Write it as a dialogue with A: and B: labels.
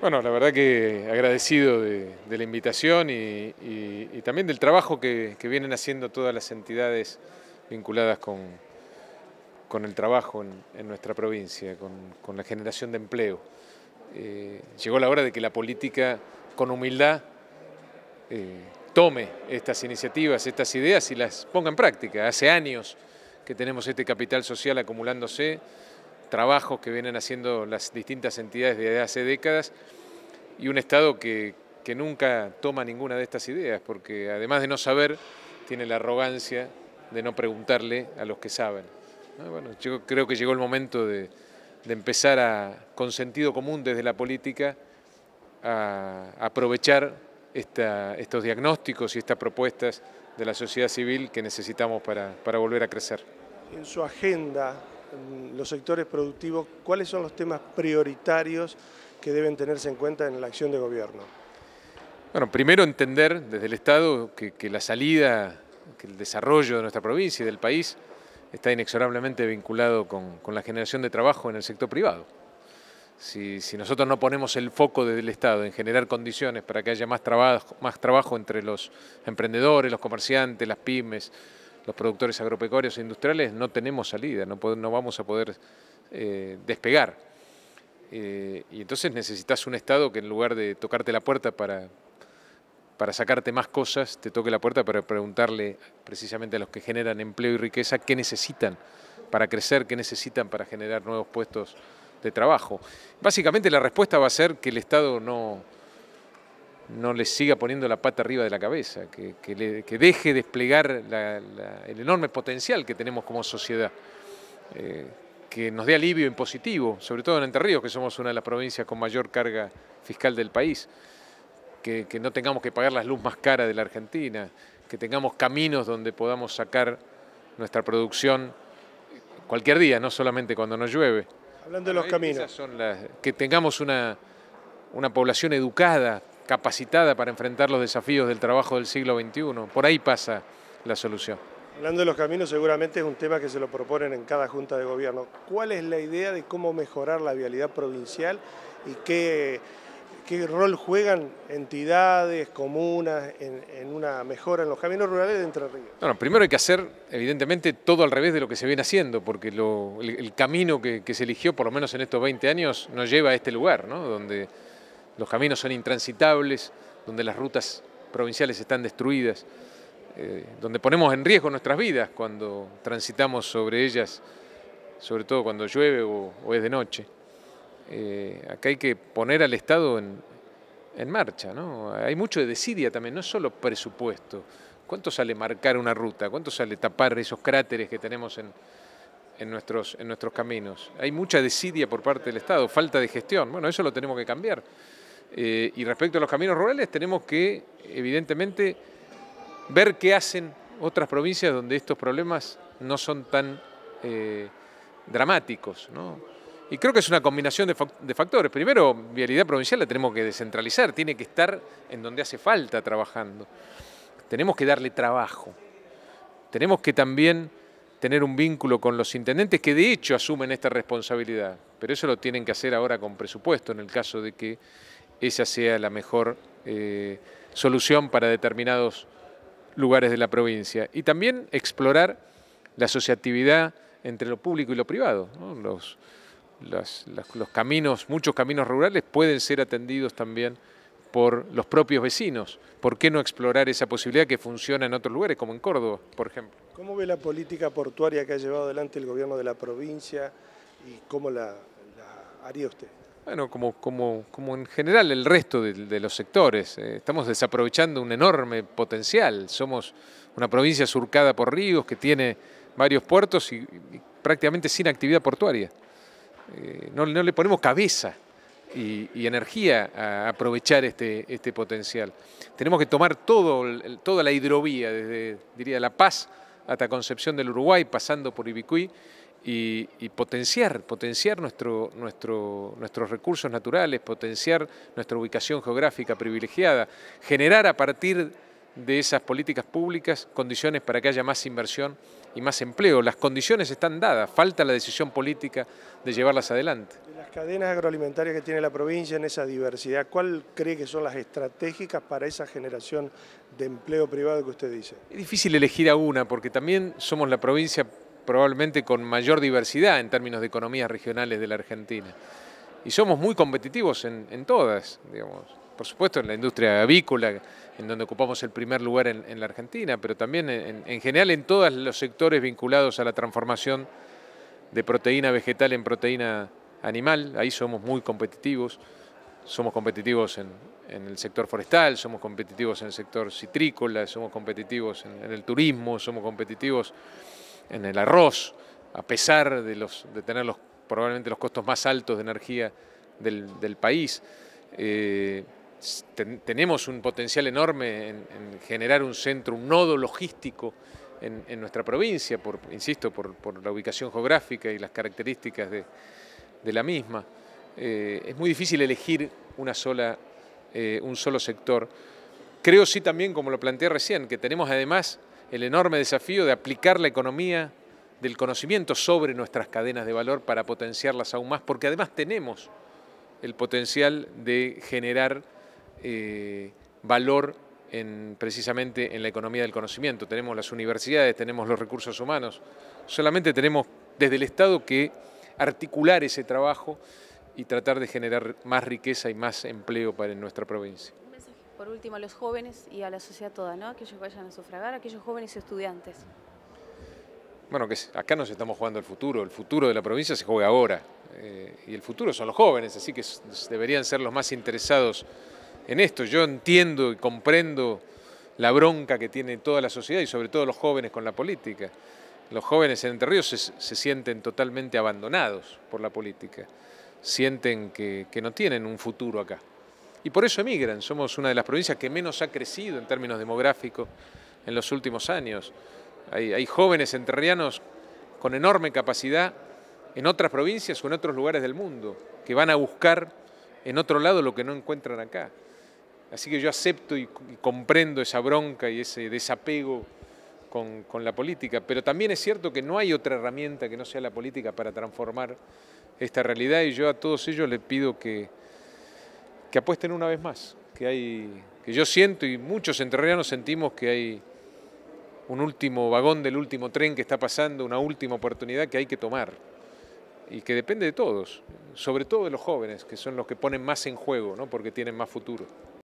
A: Bueno, la verdad que agradecido de, la invitación y, también del trabajo que, vienen haciendo todas las entidades vinculadas con, con el trabajo en, nuestra provincia, con, la generación de empleo. Eh, llegó la hora de que la política, con humildad, eh, tome estas iniciativas, estas ideas y las ponga en práctica. Hace años que tenemos este capital social acumulándose, trabajos que vienen haciendo las distintas entidades desde hace décadas y un Estado que, nunca toma ninguna de estas ideas, porque además de no saber, tiene la arrogancia de no preguntarle a los que saben. Bueno, yo creo que llegó el momento de, empezar a, con sentido común desde la política a aprovechar estos diagnósticos y estas propuestas de la sociedad civil que necesitamos para, para volver a crecer.
B: En su agenda, los sectores productivos, ¿cuáles son los temas prioritarios que deben tenerse en cuenta en la acción de gobierno?
A: Bueno, primero entender desde el Estado que, la salida, que el desarrollo de nuestra provincia y del país está inexorablemente vinculado con, la generación de trabajo en el sector privado. Si, nosotros no ponemos el foco desde el Estado en generar condiciones para que haya más trabajo, más trabajo entre los emprendedores, los comerciantes, las pymes, los productores agropecuarios e industriales, no tenemos salida, no, no vamos a poder eh, despegar. Eh, y entonces necesitas un Estado que en lugar de tocarte la puerta para, para sacarte más cosas, te toque la puerta para preguntarle precisamente a los que generan empleo y riqueza qué necesitan para crecer, qué necesitan para generar nuevos puestos de trabajo. Básicamente la respuesta va a ser que el Estado no, no les siga poniendo la pata arriba de la cabeza, que, que, deje desplegar el enorme potencial que tenemos como sociedad. Eh, que nos dé alivio impositivo, sobre todo en Entre Ríos, que somos una de las provincias con mayor carga fiscal del país, que, no tengamos que pagar la luz más cara de la Argentina, que tengamos caminos donde podamos sacar nuestra producción cualquier día, no solamente cuando nos llueve.
B: Hablando de los caminos.
A: Son que tengamos una, una población educada, capacitada para enfrentar los desafíos del trabajo del siglo XXI. Por ahí pasa la solución.
B: Hablando de los caminos, seguramente es un tema que se lo proponen en cada junta de gobierno. ¿Cuál es la idea de cómo mejorar la vialidad provincial y qué, qué rol juegan entidades, comunas en, una mejora en los caminos rurales de Entre Ríos?
A: Bueno, primero hay que hacer, evidentemente, todo al revés de lo que se viene haciendo, porque el, camino que, que, se eligió, por lo menos en estos 20 años, nos lleva a este lugar, ¿no? donde los caminos son intransitables, donde las rutas provinciales están destruidas. Eh, donde ponemos en riesgo nuestras vidas cuando transitamos sobre ellas, sobre todo cuando llueve o, es de noche. Eh, acá hay que poner al Estado en, marcha, ¿no? Hay mucho de desidia también, no solo presupuesto. ¿Cuánto sale marcar una ruta? ¿Cuánto sale tapar esos cráteres que tenemos en, nuestros, en nuestros caminos? Hay mucha desidia por parte del Estado, falta de gestión. Bueno, eso lo tenemos que cambiar. Eh, y respecto a los caminos rurales, tenemos que, evidentemente, ver qué hacen otras provincias donde estos problemas no son tan eh, dramáticos. Y creo que es una combinación de, factores. Primero, vialidad provincial la tenemos que descentralizar, tiene que estar en donde hace falta trabajando. Tenemos que darle trabajo. Tenemos que también tener un vínculo con los intendentes que de hecho asumen esta responsabilidad, pero eso lo tienen que hacer ahora con presupuesto en el caso de que esa sea la mejor eh, solución para determinados lugares de la provincia. Y también explorar la asociatividad entre lo público y lo privado. Los, los, caminos, muchos caminos rurales pueden ser atendidos también por los propios vecinos. ¿Por qué no explorar esa posibilidad que funciona en otros lugares, como en Córdoba, por ejemplo?
B: ¿Cómo ve la política portuaria que ha llevado adelante el gobierno de la provincia y cómo la haría usted?
A: Bueno, como, como, como en general el resto de, los sectores, eh, estamos desaprovechando un enorme potencial. Somos una provincia surcada por ríos que tiene varios puertos y, prácticamente sin actividad portuaria. Eh, no, le ponemos cabeza y, energía a aprovechar este, este potencial. Tenemos que tomar todo, toda la hidrovía, desde diría La Paz hasta Concepción del Uruguay, pasando por Ibicuí, y, potenciar, potenciar nuestro, nuestro, nuestros recursos naturales, potenciar nuestra ubicación geográfica privilegiada, generar a partir de esas políticas públicas condiciones para que haya más inversión y más empleo. Las condiciones están dadas, falta la decisión política de llevarlas adelante.
B: De las cadenas agroalimentarias que tiene la provincia en esa diversidad, ¿cuál cree que son las estratégicas para esa generación de empleo privado que usted dice?
A: Es difícil elegir a una porque también somos la provincia probablemente con mayor diversidad en términos de economías regionales de la Argentina. Y somos muy competitivos en, todas, digamos. Por supuesto en la industria avícola, en donde ocupamos el primer lugar en, la Argentina, pero también en, en general en todos los sectores vinculados a la transformación de proteína vegetal en proteína animal, ahí somos muy competitivos, somos competitivos en, el sector forestal, somos competitivos en el sector citrícola, somos competitivos en, el turismo, somos competitivos en el arroz, a pesar de, los, de tener los, probablemente los costos más altos de energía del, país. Eh, tenemos un potencial enorme en, generar un centro, un nodo logístico en, nuestra provincia, por, insisto, por, la ubicación geográfica y las características de, de la misma. Eh, es muy difícil elegir una sola, eh, un solo sector. Creo sí también, como lo planteé recién, que tenemos además el enorme desafío de aplicar la economía del conocimiento sobre nuestras cadenas de valor para potenciarlas aún más, porque además tenemos el potencial de generar eh, valor en, precisamente en la economía del conocimiento. Tenemos las universidades, tenemos los recursos humanos, solamente tenemos desde el Estado que articular ese trabajo y tratar de generar más riqueza y más empleo para nuestra provincia.
C: Por último, a los jóvenes y a la sociedad toda, ¿no? aquellos que vayan a sufragar, aquellos jóvenes estudiantes.
A: Bueno, que acá nos estamos jugando el futuro, el futuro de la provincia se juega ahora, eh, y el futuro son los jóvenes, así que deberían ser los más interesados en esto. Yo entiendo y comprendo la bronca que tiene toda la sociedad y sobre todo los jóvenes con la política los jóvenes en Entre Ríos se, sienten totalmente abandonados por la política, sienten que, no tienen un futuro acá. Y por eso emigran, somos una de las provincias que menos ha crecido en términos demográficos en los últimos años. Hay, hay jóvenes entrerrianos con enorme capacidad en otras provincias o en otros lugares del mundo, que van a buscar en otro lado lo que no encuentran acá. Así que yo acepto y comprendo esa bronca y ese desapego con, la política, pero también es cierto que no hay otra herramienta que no sea la política para transformar esta realidad y yo a todos ellos les pido que, que apuesten una vez más, que, hay, que yo siento y muchos entrerrianos sentimos que hay un último vagón del último tren que está pasando, una última oportunidad que hay que tomar y que depende de todos, sobre todo de los jóvenes, que son los que ponen más en juego, ¿no? porque tienen más futuro.